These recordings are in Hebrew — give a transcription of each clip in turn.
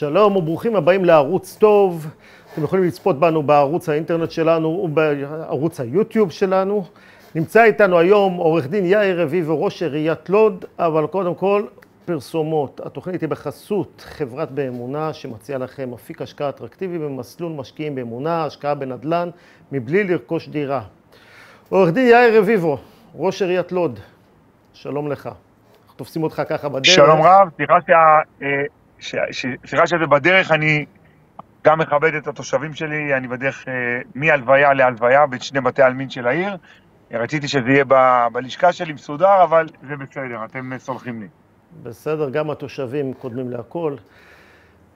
שלום וברוכים הבאים לערוץ טוב. אתם יכולים לצפות בנו בערוץ האינטרנט שלנו ובערוץ היוטיוב שלנו. נמצא איתנו היום עורך דין יאיר רביבו, ראש עיריית לוד, אבל קודם כל פרסומות. התוכנית היא בחסות חברת באמונה, שמציעה לכם אפיק השקעה אטרקטיבי במסלול משקיעים באמונה, השקעה בנדל"ן, מבלי לרכוש דירה. עורך דין יאיר רביבו, ראש עיריית לוד, שלום לך. תופסים אותך ככה בדרך. שלום רב, סליחה שה... סליחה שזה בדרך, אני גם מכבד את התושבים שלי, אני בדרך אה, מהלוויה להלוויה בין שני בתי העלמין של העיר. רציתי שזה יהיה ב- בלשכה שלי מסודר, אבל זה בסדר, אתם סולחים לי. בסדר, גם התושבים קודמים להכל.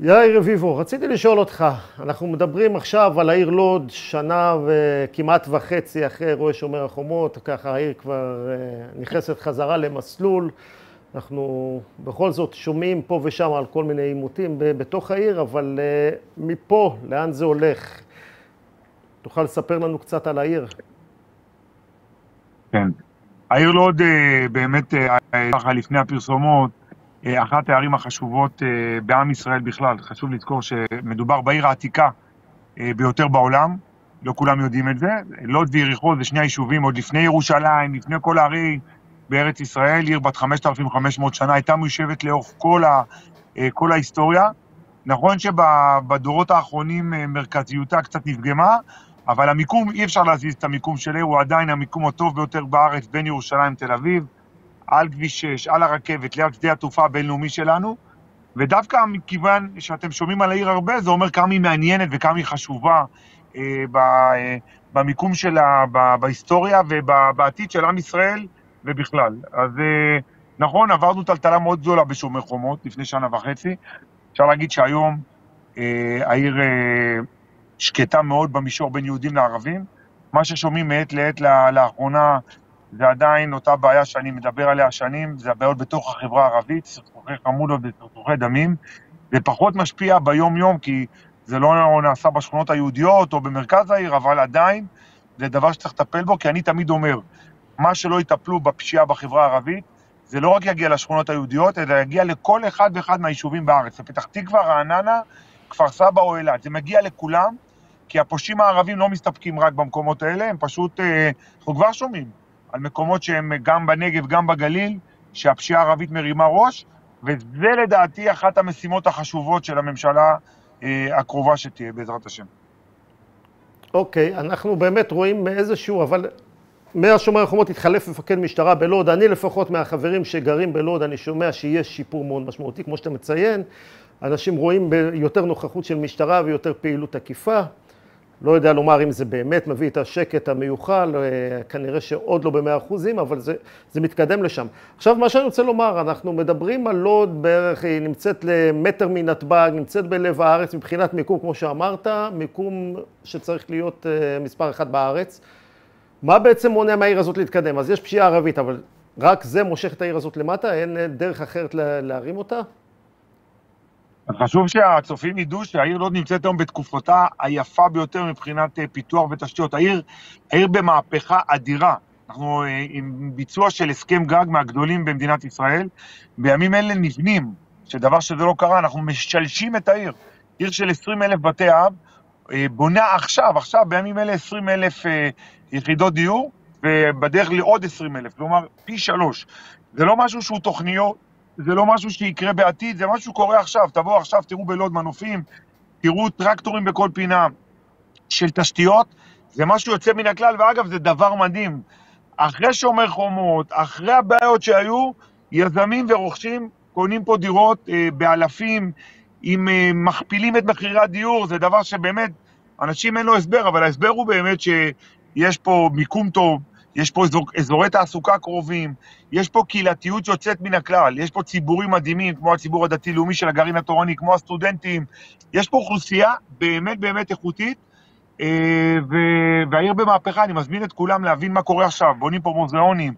יאיר רביבו, רציתי לשאול אותך, אנחנו מדברים עכשיו על העיר לוד, שנה וכמעט וחצי אחרי אירועי שומר החומות, ככה העיר כבר אה, נכנסת חזרה למסלול. אנחנו בכל זאת שומעים פה ושם על כל מיני עימותים בתוך העיר, אבל אה, מפה, לאן זה הולך? תוכל לספר לנו קצת על העיר? כן. העיר לוד אה, באמת, אה, ככה לפני הפרסומות, אחת הערים החשובות בעם ישראל בכלל. חשוב לזכור שמדובר בעיר העתיקה ביותר בעולם, לא כולם יודעים את זה. לוד ויריחו זה שני היישובים עוד לפני ירושלים, לפני כל הערי בארץ ישראל, עיר בת 5,500 שנה, הייתה מיושבת לאורך כל, ה, אה, כל ההיסטוריה. נכון שבדורות האחרונים אה, מרכזיותה קצת נפגמה, אבל המיקום, אי אפשר להזיז את המיקום של העיר, הוא עדיין המיקום הטוב ביותר בארץ בין ירושלים לתל אביב, על כביש 6, על הרכבת, ליד שדה התעופה הבינלאומי שלנו, ודווקא מכיוון שאתם שומעים על העיר הרבה, זה אומר כמה היא מעניינת וכמה היא חשובה אה, ב, אה, במיקום שלה, ב, בהיסטוריה ובעתיד של עם ישראל ובכלל. אז אה, נכון, עברנו טלטלה מאוד גדולה בשומר חומות לפני שנה וחצי. אפשר להגיד שהיום אה, העיר אה, שקטה מאוד במישור בין יהודים לערבים. מה ששומעים מעת לעת לאחרונה זה עדיין אותה בעיה שאני מדבר עליה שנים, זה הבעיות בתוך החברה הערבית, סכסוכי חמולות וסכסוכי דמים. זה פחות משפיע ביום-יום, כי זה לא נעשה בשכונות היהודיות או במרכז העיר, אבל עדיין זה דבר שצריך לטפל בו, כי אני תמיד אומר, מה שלא יטפלו בפשיעה בחברה הערבית, זה לא רק יגיע לשכונות היהודיות, אלא יגיע לכל אחד ואחד מהיישובים בארץ. בפתח תקווה, רעננה, כפר סבא או אילת. זה מגיע לכולם, כי הפושעים הערבים לא מסתפקים רק במקומות האלה, הם פשוט, אה, אנחנו כבר שומעים על מקומות שהם גם בנגב, גם בגליל, שהפשיעה הערבית מרימה ראש, וזה לדעתי אחת המשימות החשובות של הממשלה אה, הקרובה שתהיה, בעזרת השם. אוקיי, אנחנו באמת רואים איזשהו, אבל מאז שומר החומות התחלף מפקד משטרה בלוד, אני לפחות מהחברים שגרים בלוד, אני שומע שיש שיפור מאוד משמעותי, כמו שאתה מציין, אנשים רואים יותר נוכחות של משטרה ויותר פעילות עקיפה. לא יודע לומר אם זה באמת מביא את השקט המיוחל, אה, כנראה שעוד לא במאה אחוזים, אבל זה, זה מתקדם לשם. עכשיו, מה שאני רוצה לומר, אנחנו מדברים על לוד בערך, היא נמצאת למטר מנתב"ג, נמצאת בלב הארץ מבחינת מיקום, כמו שאמרת, מיקום שצריך להיות אה, מספר אחת בארץ. מה בעצם מונע מהעיר הזאת להתקדם? אז יש פשיעה ערבית, אבל רק זה מושך את העיר הזאת למטה? אין אה, דרך אחרת לה- להרים אותה? חשוב שהצופים ידעו שהעיר לוד נמצאת היום בתקופתה היפה ביותר מבחינת אה, פיתוח ותשתיות. העיר, העיר במהפכה אדירה. אנחנו אה, עם ביצוע של הסכם גג מהגדולים במדינת ישראל. בימים אלה נבנים, שדבר שזה לא קרה, אנחנו משלשים את העיר. עיר של 20 אלף בתי אב, בונה עכשיו, עכשיו בימים אלה 20 אלף יחידות דיור, ובדרך לעוד 20 אלף, כלומר פי שלוש. זה לא משהו שהוא תוכניות, זה לא משהו שיקרה בעתיד, זה משהו שקורה עכשיו. תבואו עכשיו, תראו בלוד מנופים, תראו טרקטורים בכל פינה של תשתיות, זה משהו יוצא מן הכלל, ואגב, זה דבר מדהים. אחרי שומר חומות, אחרי הבעיות שהיו, יזמים ורוכשים קונים פה דירות אה, באלפים, אם אה, מכפילים את מחירי הדיור, זה דבר שבאמת, אנשים אין לו הסבר, אבל ההסבר הוא באמת שיש פה מיקום טוב, יש פה אזור, אזורי תעסוקה קרובים, יש פה קהילתיות יוצאת מן הכלל, יש פה ציבורים מדהימים, כמו הציבור הדתי-לאומי של הגרעין התורני, כמו הסטודנטים, יש פה אוכלוסייה באמת באמת איכותית, אה, ו- והעיר במהפכה, אני מזמין את כולם להבין מה קורה עכשיו, בונים פה מוזיאונים,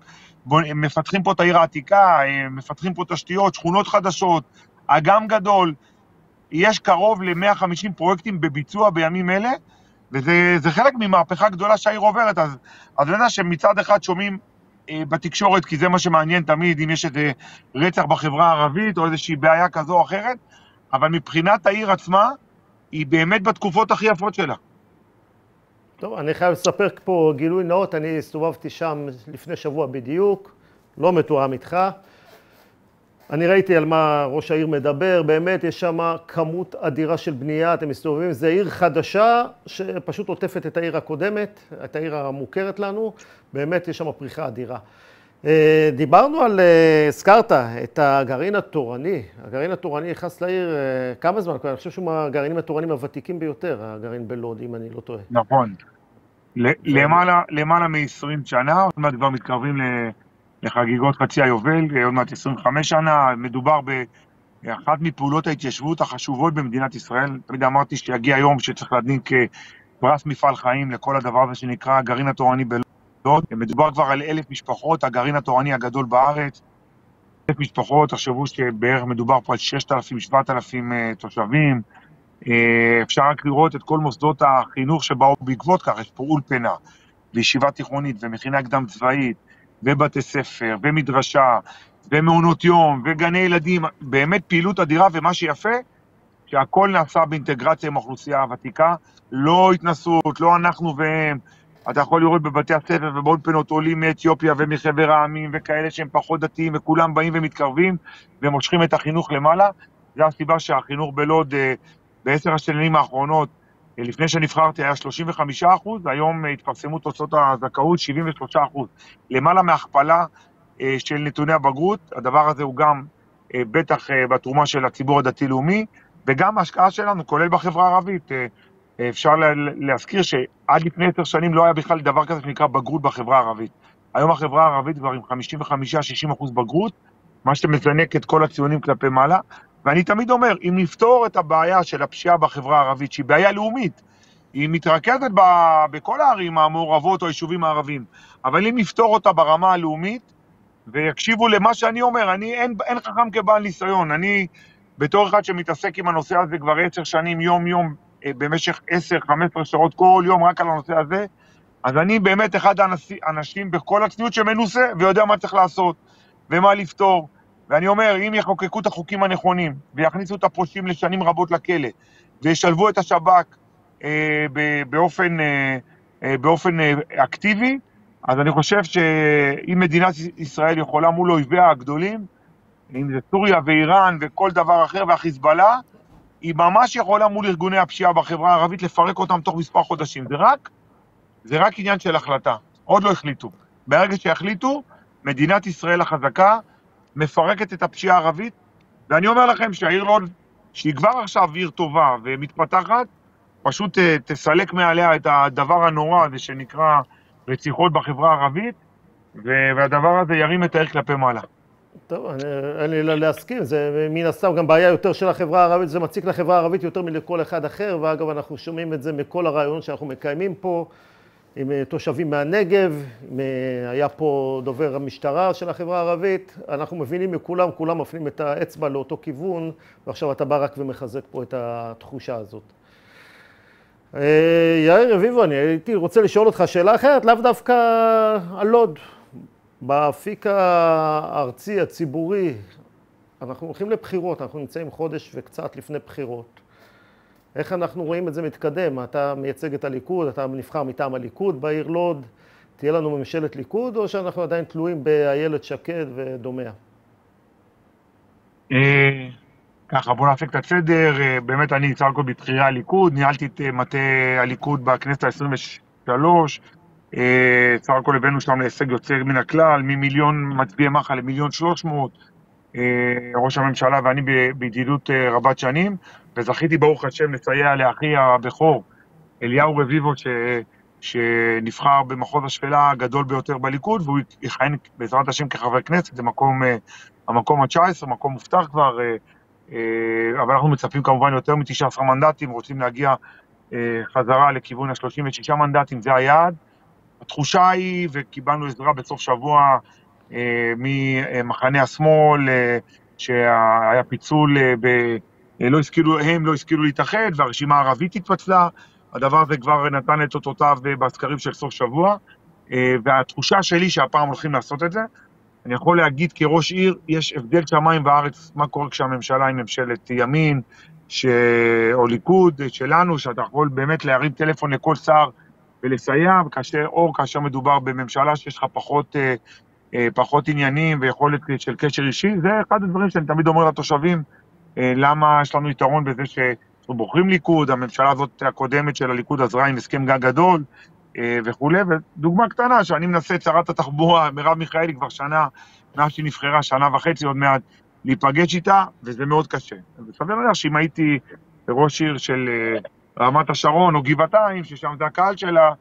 בונ- מפתחים פה את העיר העתיקה, אה, מפתחים פה תשתיות, שכונות חדשות, אגם גדול, יש קרוב ל-150 פרויקטים בביצוע בימים אלה, וזה זה חלק ממהפכה גדולה שהעיר עוברת, אז אני יודע שמצד אחד שומעים אה, בתקשורת, כי זה מה שמעניין תמיד, אם יש איזה רצח בחברה הערבית או איזושהי בעיה כזו או אחרת, אבל מבחינת העיר עצמה, היא באמת בתקופות הכי יפות שלה. טוב, אני חייב לספר פה גילוי נאות, אני הסתובבתי שם לפני שבוע בדיוק, לא מתואם איתך. אני ראיתי על מה ראש העיר מדבר, באמת יש שם כמות אדירה של בנייה, אתם מסתובבים, זו עיר חדשה שפשוט עוטפת את העיר הקודמת, את העיר המוכרת לנו, באמת יש שם פריחה אדירה. אה, דיברנו על, אה, הזכרת את הגרעין התורני, הגרעין התורני נכנס לעיר אה, כמה זמן? אני חושב שהוא מהגרעינים התורניים הוותיקים ביותר, הגרעין בלוד, אם אני לא טועה. נכון. למעלה, למעלה מ-20 שנה, עוד מעט כבר מתקרבים לחגיגות חצי היובל, עוד מעט 25 שנה, מדובר באחת מפעולות ההתיישבות החשובות במדינת ישראל. תמיד אמרתי שיגיע יום שצריך להדניק פרס מפעל חיים לכל הדבר הזה שנקרא הגרעין התורני בלוד. מדובר כבר על אלף משפחות, הגרעין התורני הגדול בארץ. אלף משפחות, תחשבו שבערך מדובר פה על 6,000-7,000 אה, תושבים. אה, אפשר רק לראות את כל מוסדות החינוך שבאו בעקבות כך, יש פה אולפנה, וישיבה תיכונית, ומכינה קדם צבאית, ובתי ספר, ומדרשה, ומעונות יום, וגני ילדים, באמת פעילות אדירה, ומה שיפה, שהכל נעשה באינטגרציה עם האוכלוסייה הוותיקה, לא התנסות, לא אנחנו והם. אתה יכול לראות בבתי הספר ובאולפנות עולים מאתיופיה ומחבר העמים וכאלה שהם פחות דתיים וכולם באים ומתקרבים ומושכים את החינוך למעלה. זו הסיבה שהחינוך בלוד אה, בעשר השנים האחרונות, לפני שנבחרתי היה 35 אחוז, היום אה, התפרסמו תוצאות הזכאות 73 אחוז. למעלה מהכפלה של נתוני הבגרות, הדבר הזה הוא גם בטח בתרומה של הציבור הדתי-לאומי, וגם ההשקעה שלנו, כולל בחברה הערבית. אפשר להזכיר שעד לפני עשר שנים לא היה בכלל דבר כזה שנקרא בגרות בחברה הערבית. היום החברה הערבית כבר עם 55-60 אחוז בגרות, מה שמזנק את כל הציונים כלפי מעלה. ואני תמיד אומר, אם נפתור את הבעיה של הפשיעה בחברה הערבית, שהיא בעיה לאומית, היא מתרכזת ב, בכל הערים המעורבות או היישובים הערביים, אבל אם נפתור אותה ברמה הלאומית, ויקשיבו למה שאני אומר, אני, אין, אין חכם כבעל ניסיון, אני בתור אחד שמתעסק עם הנושא הזה כבר עשר שנים, יום-יום, אה, במשך 10-15 שעות כל יום רק על הנושא הזה, אז אני באמת אחד האנשים בכל הצניעות שמנוסה ויודע מה צריך לעשות ומה לפתור. ואני אומר, אם יחוקקו את החוקים הנכונים ויכניסו את הפושעים לשנים רבות לכלא וישלבו את השב"כ אה, באופן, אה, אה, באופן אה, אקטיבי, אז אני חושב שאם מדינת ישראל יכולה מול אויביה הגדולים, אם זה סוריה ואיראן וכל דבר אחר והחיזבאללה, היא ממש יכולה מול ארגוני הפשיעה בחברה הערבית לפרק אותם תוך מספר חודשים. זה רק, זה רק עניין של החלטה. עוד לא החליטו. ברגע שיחליטו, מדינת ישראל החזקה מפרקת את הפשיעה הערבית, ואני אומר לכם שהעיר לוד, שהיא כבר עכשיו עיר טובה ומתפתחת, פשוט אה, תסלק מעליה את הדבר הנורא הזה שנקרא רציחות בחברה הערבית, והדבר הזה ירים את העיר כלפי מעלה. טוב, אין לי להסכים, זה מן הסתם גם בעיה יותר של החברה הערבית, זה מציק לחברה הערבית יותר מלכל אחד אחר, ואגב, אנחנו שומעים את זה מכל הרעיונות שאנחנו מקיימים פה, עם אה, תושבים מהנגב, היה פה דובר המשטרה של החברה הערבית, אנחנו מבינים מכולם, כולם מפנים את האצבע לאותו כיוון, ועכשיו אתה בא רק ומחזק פה את התחושה הזאת. אה, יאיר רביבו, אני הייתי רוצה לשאול אותך שאלה אחרת, לאו דווקא על לוד. באפיק הארצי, הציבורי, אנחנו הולכים לבחירות, אנחנו נמצאים חודש וקצת לפני בחירות. איך אנחנו רואים את זה מתקדם? אתה מייצג את הליכוד, אתה נבחר מטעם הליכוד בעיר לוד, תהיה לנו ממשלת ליכוד, או שאנחנו עדיין תלויים באיילת שקד ודומיה? אה, ככה, בואו נעשה קצת סדר. אה, באמת, אני סך הכל בתחילה הליכוד, ניהלתי את אה, מטה הליכוד בכנסת ה-23, אה, סך הכל הבאנו שם להישג יוצא מן הכלל, ממיליון מצביעי מח"ל למיליון שלוש מאות. ראש הממשלה ואני בידידות רבת שנים, וזכיתי ברוך השם לסייע לאחי הבכור, אליהו רביבו, ש... שנבחר במחוז השפלה הגדול ביותר בליכוד, והוא יכהן בעזרת השם כחבר כנסת, זה מקום, המקום ה-19, מקום מובטח כבר, אבל אנחנו מצפים כמובן יותר מ-19 מנדטים, רוצים להגיע חזרה לכיוון ה-36 מנדטים, זה היעד. התחושה היא, וקיבלנו עזרה בסוף שבוע אה, ממחנה השמאל, אה, שהיה פיצול, אה, ב, אה, לא השכילו, הם לא השכילו להתאחד, והרשימה הערבית התפצלה, הדבר הזה כבר נתן את אותותיו בסקרים של סוף שבוע, אה, והתחושה שלי שהפעם הולכים לעשות את זה. אני יכול להגיד כראש עיר, יש הבדל שמיים וארץ, מה קורה כשהממשלה היא ממשלת ימין, ש... או ליכוד שלנו, שאתה יכול באמת להרים טלפון לכל שר ולסייע, כאשר, או כאשר מדובר בממשלה שיש לך פחות, אה, אה, פחות עניינים ויכולת של קשר אישי, זה אחד הדברים שאני תמיד אומר לתושבים, אה, למה יש לנו יתרון בזה שאנחנו בוחרים ליכוד, הממשלה הזאת הקודמת של הליכוד עזרה עם הסכם גג גדול וכולי, ודוגמה קטנה, שאני מנסה שרת התחבורה, מרב מיכאלי כבר שנה, מאז שהיא נבחרה, שנה וחצי עוד מעט, להיפגש איתה, וזה מאוד קשה. וסביר להניח שאם הייתי ראש עיר של רמת השרון או גבעתיים, ששם זה הקהל שלה,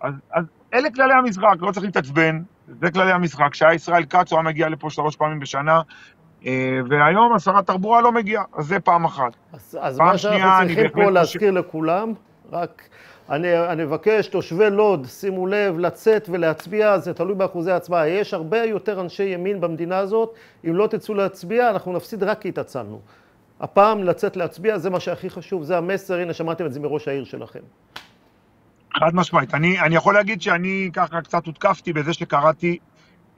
אז, אז אלה כללי המשחק, לא צריך להתעצבן, זה כללי המשחק. כשהיה ישראל כץ, הוא היה מגיע לפה שלוש פעמים בשנה, אה, והיום השרת תחבורה לא מגיעה, אז זה פעם אחת. אז, אז מה שאנחנו צריכים פה להזכיר ש... לכולם, רק אני, אני מבקש, תושבי לוד, שימו לב, לצאת ולהצביע, זה תלוי באחוזי ההצבעה. יש הרבה יותר אנשי ימין במדינה הזאת, אם לא תצאו להצביע, אנחנו נפסיד רק כי התעצלנו. הפעם לצאת להצביע זה מה שהכי חשוב, זה המסר, הנה שמעתם את זה מראש העיר שלכם. חד משמעית. אני, אני יכול להגיד שאני ככה קצת הותקפתי בזה שקראתי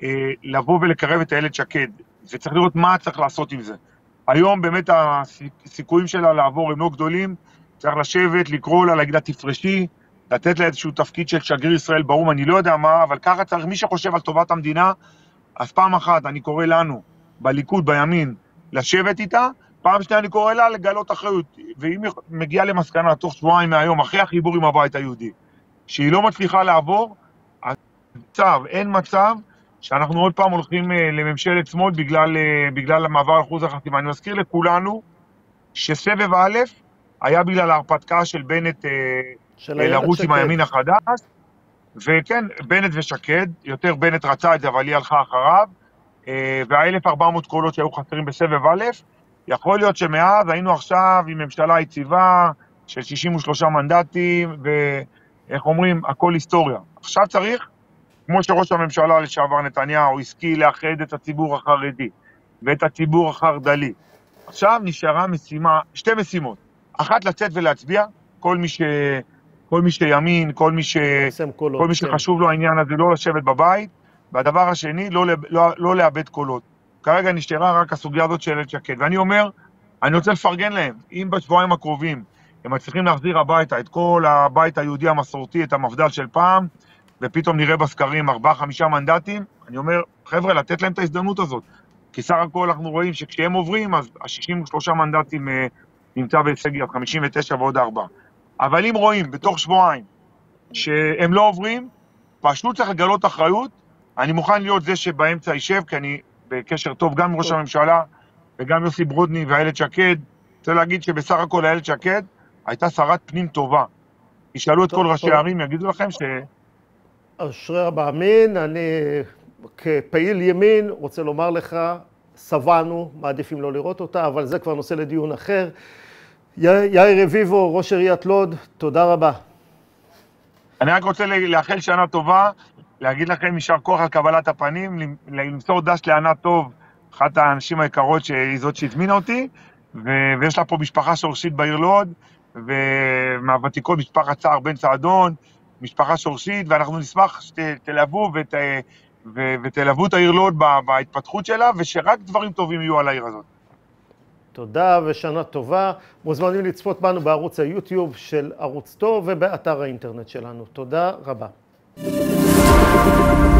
אה, לבוא ולקרב את איילת שקד, וצריך לראות מה צריך לעשות עם זה. היום באמת הסיכויים שלה לעבור הם לא גדולים, צריך לשבת, לקרוא לה, להגיד לה תפרשי, לתת לה איזשהו תפקיד של שגריר ישראל באו"ם, אני לא יודע מה, אבל ככה צריך, מי שחושב על טובת המדינה, אז פעם אחת אני קורא לנו, בליכוד, בימין, לשבת איתה, פעם שנייה אני קורא לה לגלות אחריות, ואם היא מגיעה למסקנה תוך שבועיים מהיום, אחרי החיבור עם הבית היהודי, שהיא לא מצליחה לעבור, אז מצב, אין מצב שאנחנו עוד פעם הולכים אה, לממשלת שמאל בגלל, אה, בגלל המעבר אחוז החסימה. אני מזכיר לכולנו שסבב א' היה בגלל ההרפתקה של בנט אה, לרוץ עם הימין החדש, וכן, בנט ושקד, יותר בנט רצה את זה, אבל היא הלכה אחריו, וה-1,400 קולות שהיו חסרים בסבב א', יכול להיות שמאז היינו עכשיו עם ממשלה יציבה של 63 מנדטים, ואיך אומרים, הכל היסטוריה. עכשיו צריך, כמו שראש הממשלה לשעבר נתניהו השכיל לאחד את הציבור החרדי ואת הציבור החרד"לי. עכשיו נשארה משימה, שתי משימות. אחת, לצאת ולהצביע, כל מי, ש... כל מי שימין, כל מי, ש... כל מי כן. שחשוב לו העניין הזה, לא לשבת בבית. והדבר השני, לא, לא, לא לאבד קולות. כרגע נשארה רק הסוגיה הזאת של איילת שקד. ואני אומר, אני רוצה לפרגן להם, אם בשבועיים הקרובים הם מצליחים להחזיר הביתה את כל הבית היהודי המסורתי, את המפד"ל של פעם, ופתאום נראה בסקרים ארבעה-חמישה מנדטים, אני אומר, חבר'ה, לתת להם את ההזדמנות הזאת. כי סך הכל אנחנו רואים שכשהם עוברים, אז ה-63 מנדטים אה, נמצא בהישג יד, 59 ועוד ארבעה. אבל אם רואים בתוך שבועיים שהם לא עוברים, פשוט צריך לגלות אחריות. אני מוכן להיות זה שבאמצע יישב, כי אני בקשר טוב גם עם ראש הממשלה וגם יוסי ברודני ואיילת שקד. רוצה להגיד שבסך הכל איילת שקד הייתה שרת פנים טובה. תשאלו את כל ראשי הערים, יגידו לכם ש... אשרי המאמין, אני כפעיל ימין רוצה לומר לך, שבענו, מעדיפים לא לראות אותה, אבל זה כבר נושא לדיון אחר. יאיר רביבו, ראש עיריית לוד, תודה רבה. אני רק רוצה לאחל שנה טובה להגיד לכם יישר כוח על קבלת הפנים, למסור דש לענת טוב, אחת האנשים היקרות שהיא זאת שהזמינה אותי, ו- ויש לה פה משפחה שורשית בעיר לוד, ומהוותיקות משפחת סער בן סעדון, משפחה שורשית, ואנחנו נשמח שתלוו ות, ו- ותלוו את העיר לוד בהתפתחות שלה, ושרק דברים טובים יהיו על העיר הזאת. תודה ושנה טובה. מוזמנים לצפות בנו בערוץ היוטיוב של ערוץ טוב ובאתר האינטרנט שלנו. תודה רבה. Thank you.